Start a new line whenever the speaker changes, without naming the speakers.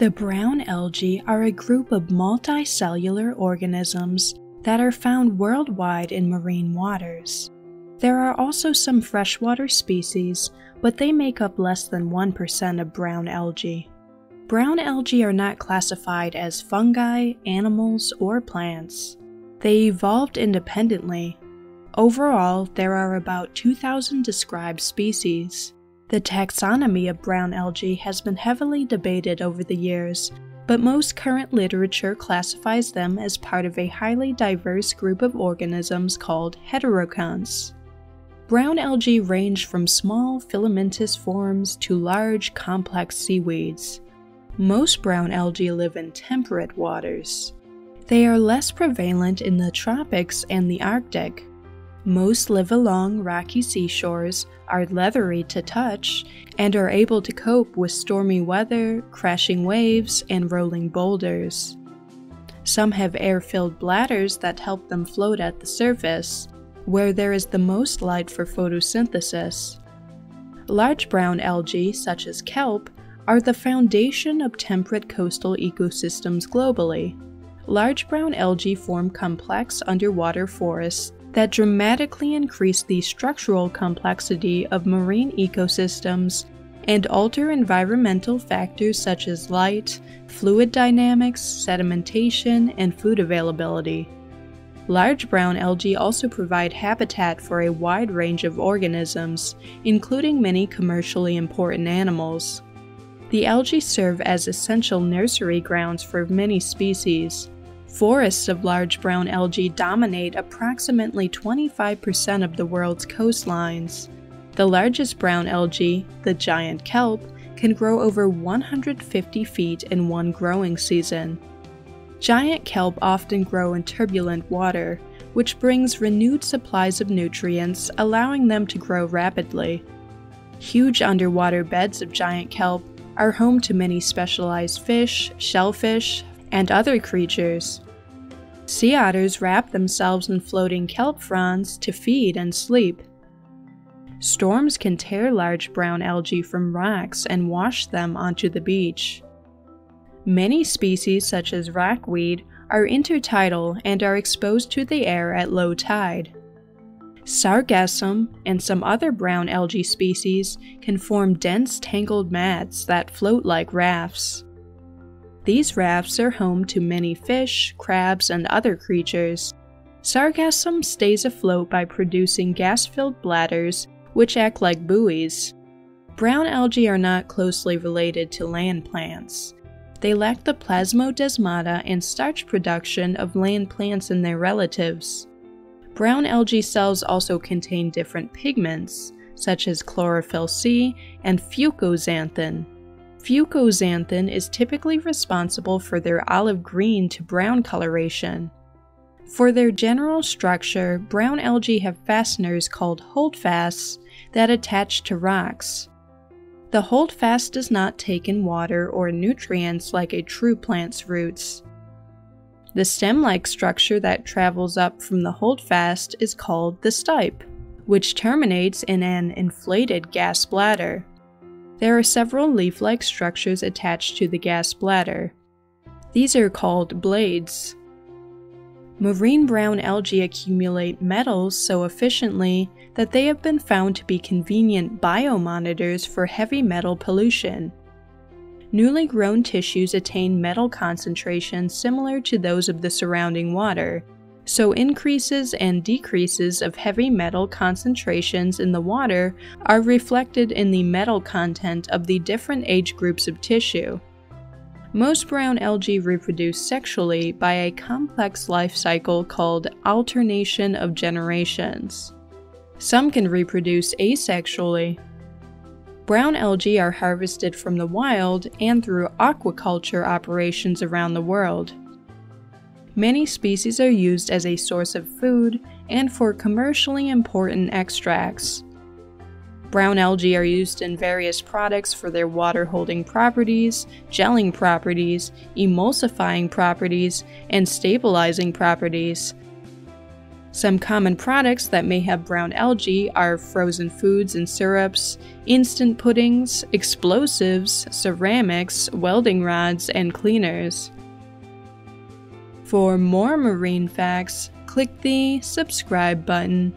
The brown algae are a group of multicellular organisms that are found worldwide in marine waters. There are also some freshwater species, but they make up less than 1% of brown algae. Brown algae are not classified as fungi, animals, or plants. They evolved independently. Overall, there are about 2,000 described species. The taxonomy of brown algae has been heavily debated over the years, but most current literature classifies them as part of a highly diverse group of organisms called heterokonts. Brown algae range from small filamentous forms to large complex seaweeds. Most brown algae live in temperate waters. They are less prevalent in the tropics and the Arctic. Most live along rocky seashores, are leathery to touch, and are able to cope with stormy weather, crashing waves, and rolling boulders. Some have air filled bladders that help them float at the surface, where there is the most light for photosynthesis. Large brown algae, such as kelp, are the foundation of temperate coastal ecosystems globally. Large brown algae form complex underwater forests that dramatically increase the structural complexity of marine ecosystems and alter environmental factors such as light, fluid dynamics, sedimentation, and food availability. Large brown algae also provide habitat for a wide range of organisms, including many commercially important animals. The algae serve as essential nursery grounds for many species. Forests of large brown algae dominate approximately 25% of the world's coastlines. The largest brown algae, the giant kelp, can grow over 150 feet in one growing season. Giant kelp often grow in turbulent water, which brings renewed supplies of nutrients, allowing them to grow rapidly. Huge underwater beds of giant kelp are home to many specialized fish, shellfish, and other creatures. Sea otters wrap themselves in floating kelp fronds to feed and sleep. Storms can tear large brown algae from rocks and wash them onto the beach. Many species, such as rockweed, are intertidal and are exposed to the air at low tide. Sargassum and some other brown algae species can form dense tangled mats that float like rafts. These rafts are home to many fish, crabs, and other creatures. Sargassum stays afloat by producing gas filled bladders, which act like buoys. Brown algae are not closely related to land plants. They lack the plasmodesmata and starch production of land plants and their relatives. Brown algae cells also contain different pigments, such as chlorophyll C and fucoxanthin. Fucoxanthin is typically responsible for their olive green to brown coloration. For their general structure, brown algae have fasteners called holdfasts that attach to rocks. The holdfast does not take in water or nutrients like a true plant's roots. The stem-like structure that travels up from the holdfast is called the stipe, which terminates in an inflated gas bladder. There are several leaf-like structures attached to the gas bladder. These are called blades. Marine brown algae accumulate metals so efficiently that they have been found to be convenient biomonitors for heavy metal pollution. Newly grown tissues attain metal concentrations similar to those of the surrounding water, so increases and decreases of heavy metal concentrations in the water are reflected in the metal content of the different age groups of tissue. Most brown algae reproduce sexually by a complex life cycle called alternation of generations. Some can reproduce asexually. Brown algae are harvested from the wild and through aquaculture operations around the world. Many species are used as a source of food and for commercially important extracts. Brown algae are used in various products for their water holding properties, gelling properties, emulsifying properties, and stabilizing properties. Some common products that may have brown algae are frozen foods and syrups, instant puddings, explosives, ceramics, welding rods, and cleaners. For more marine facts, click the subscribe button.